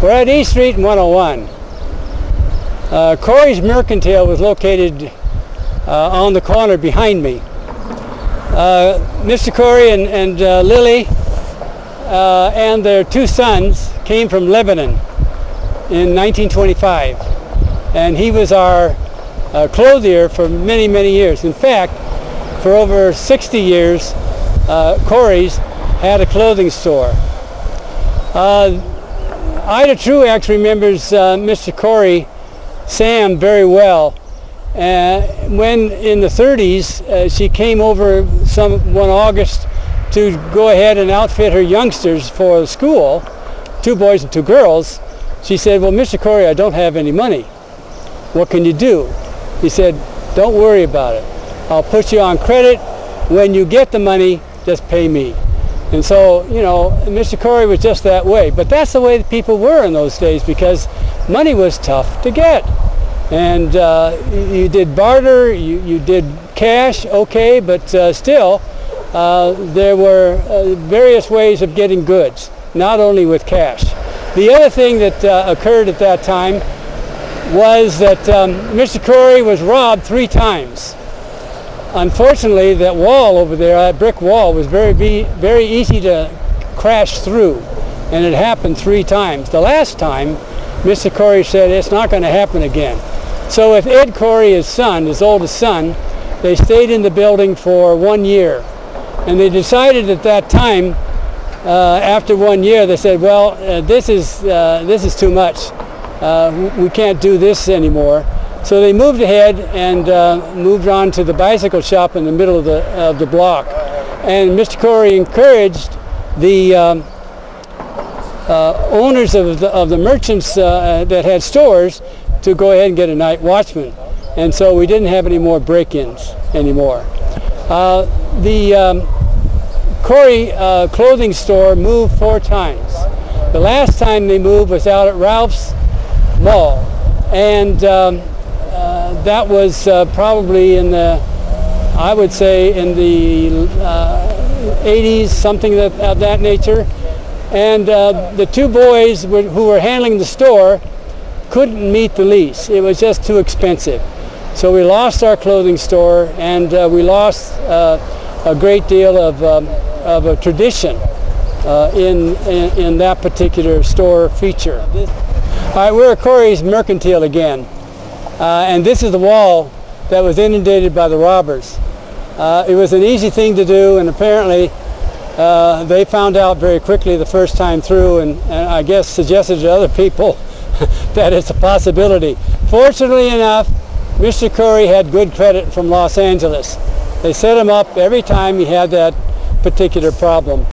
We're at East Street and 101. Uh, Cory's Mercantile was located uh, on the corner behind me. Uh, Mr. Cory and, and uh, Lily uh, and their two sons came from Lebanon in 1925. And he was our uh, clothier for many, many years. In fact, for over 60 years, Cory's had a clothing store. Uh, Ida True actually remembers uh, Mr. Cory, Sam, very well. Uh, when in the 30s, uh, she came over some one August to go ahead and outfit her youngsters for school, two boys and two girls. She said, well, Mr. Cory, I don't have any money. What can you do? He said, don't worry about it. I'll put you on credit. When you get the money, just pay me. And so, you know, Mr. Cory was just that way. But that's the way that people were in those days because money was tough to get. And uh, you did barter, you, you did cash, okay, but uh, still, uh, there were uh, various ways of getting goods, not only with cash. The other thing that uh, occurred at that time was that um, Mr. Cory was robbed three times. Unfortunately, that wall over there, that brick wall, was very, very easy to crash through, and it happened three times. The last time, Mr. Cory said, it's not going to happen again. So with Ed Cory, his son, his oldest son, they stayed in the building for one year. And they decided at that time, uh, after one year, they said, well, uh, this, is, uh, this is too much. Uh, we can't do this anymore. So they moved ahead and uh, moved on to the bicycle shop in the middle of the, of the block. And Mr. Cory encouraged the um, uh, owners of the, of the merchants uh, that had stores to go ahead and get a night watchman. And so we didn't have any more break-ins anymore. Uh, the um, Cory uh, clothing store moved four times. The last time they moved was out at Ralph's Mall. And um, uh, that was uh, probably in the, I would say in the 80s, uh, something of, of that nature. And uh, the two boys were, who were handling the store couldn't meet the lease. It was just too expensive. So we lost our clothing store and we lost a great deal of, um, of a tradition uh, in, in, in, that particular store feature. All right, we're at Cory's Mercantile again. Uh, and this is the wall that was inundated by the robbers. Uh, it was an easy thing to do and apparently uh, they found out very quickly the first time through and, and I guess suggested to other people that it's a possibility. Fortunately enough, Mr. Cory had good credit from Los Angeles. They set him up every time he had that particular problem.